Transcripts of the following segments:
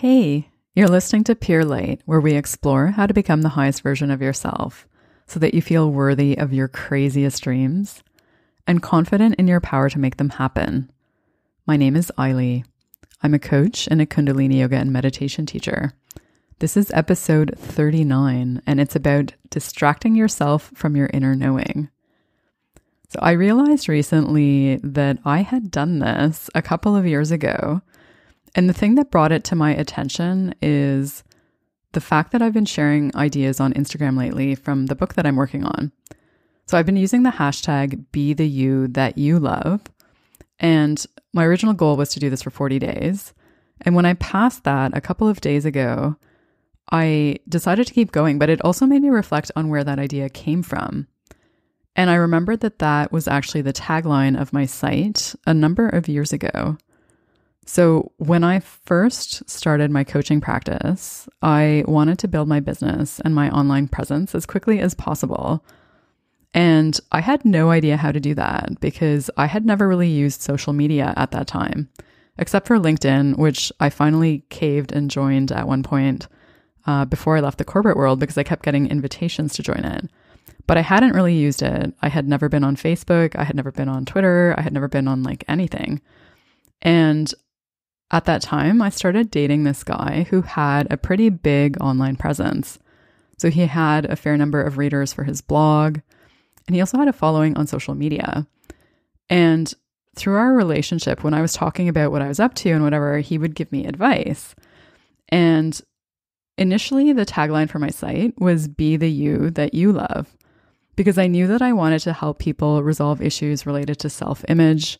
Hey, you're listening to Pure Light, where we explore how to become the highest version of yourself so that you feel worthy of your craziest dreams and confident in your power to make them happen. My name is Aili. I'm a coach and a Kundalini yoga and meditation teacher. This is episode 39, and it's about distracting yourself from your inner knowing. So, I realized recently that I had done this a couple of years ago and the thing that brought it to my attention is the fact that I've been sharing ideas on Instagram lately from the book that I'm working on. So I've been using the hashtag be the you that you love. And my original goal was to do this for 40 days. And when I passed that a couple of days ago, I decided to keep going, but it also made me reflect on where that idea came from. And I remembered that that was actually the tagline of my site a number of years ago. So, when I first started my coaching practice, I wanted to build my business and my online presence as quickly as possible. And I had no idea how to do that because I had never really used social media at that time, except for LinkedIn, which I finally caved and joined at one point uh, before I left the corporate world because I kept getting invitations to join it. But I hadn't really used it. I had never been on Facebook. I had never been on Twitter. I had never been on like anything. And at that time, I started dating this guy who had a pretty big online presence. So he had a fair number of readers for his blog, and he also had a following on social media. And through our relationship, when I was talking about what I was up to and whatever, he would give me advice. And initially, the tagline for my site was Be the You That You Love, because I knew that I wanted to help people resolve issues related to self image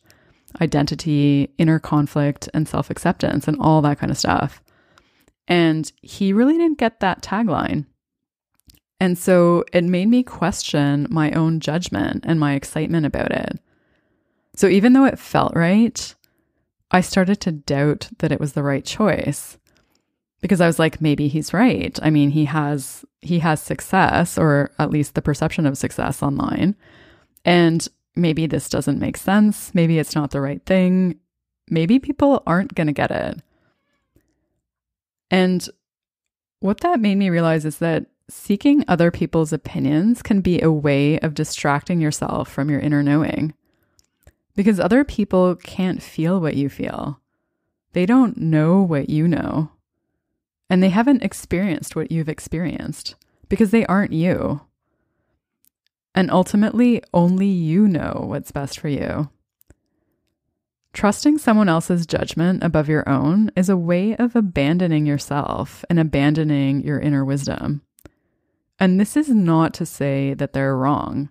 identity, inner conflict, and self acceptance, and all that kind of stuff. And he really didn't get that tagline. And so it made me question my own judgment and my excitement about it. So even though it felt right, I started to doubt that it was the right choice because I was like maybe he's right. I mean, he has he has success or at least the perception of success online. And maybe this doesn't make sense. Maybe it's not the right thing. Maybe people aren't going to get it. And what that made me realize is that seeking other people's opinions can be a way of distracting yourself from your inner knowing. Because other people can't feel what you feel, they don't know what you know. And they haven't experienced what you've experienced because they aren't you. And ultimately, only you know what's best for you. Trusting someone else's judgment above your own is a way of abandoning yourself and abandoning your inner wisdom. And this is not to say that they're wrong.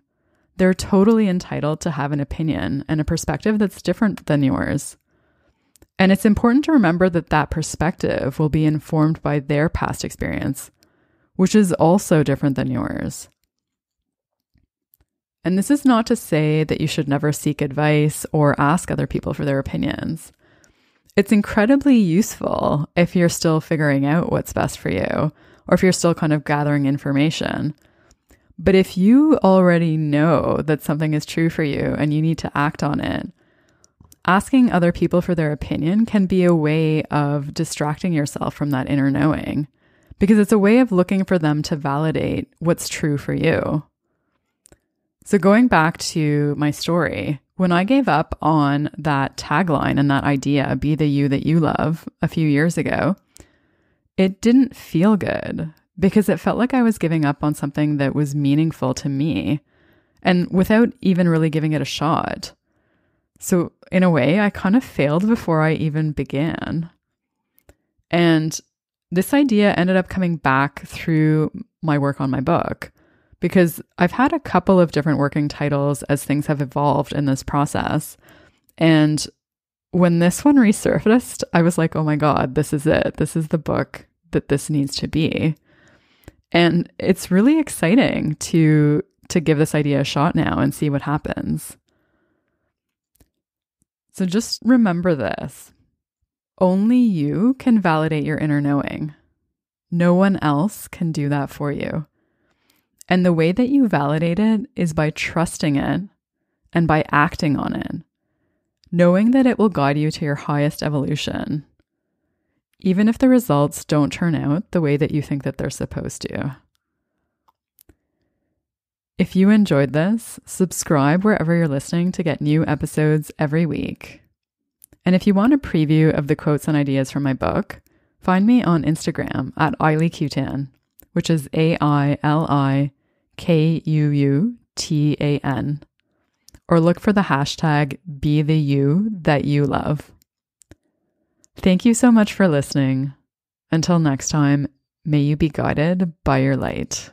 They're totally entitled to have an opinion and a perspective that's different than yours. And it's important to remember that that perspective will be informed by their past experience, which is also different than yours. And this is not to say that you should never seek advice or ask other people for their opinions. It's incredibly useful if you're still figuring out what's best for you or if you're still kind of gathering information. But if you already know that something is true for you and you need to act on it, asking other people for their opinion can be a way of distracting yourself from that inner knowing because it's a way of looking for them to validate what's true for you. So, going back to my story, when I gave up on that tagline and that idea, be the you that you love, a few years ago, it didn't feel good because it felt like I was giving up on something that was meaningful to me and without even really giving it a shot. So, in a way, I kind of failed before I even began. And this idea ended up coming back through my work on my book because I've had a couple of different working titles as things have evolved in this process. And when this one resurfaced, I was like, oh my God, this is it. This is the book that this needs to be. And it's really exciting to to give this idea a shot now and see what happens. So just remember this. Only you can validate your inner knowing. No one else can do that for you. And the way that you validate it is by trusting it and by acting on it, knowing that it will guide you to your highest evolution. even if the results don't turn out the way that you think that they're supposed to. If you enjoyed this, subscribe wherever you're listening to get new episodes every week. And if you want a preview of the quotes and ideas from my book, find me on Instagram at Kuutan, which is A I L I K U U T A N, or look for the hashtag Be the You that you love. Thank you so much for listening. Until next time, may you be guided by your light.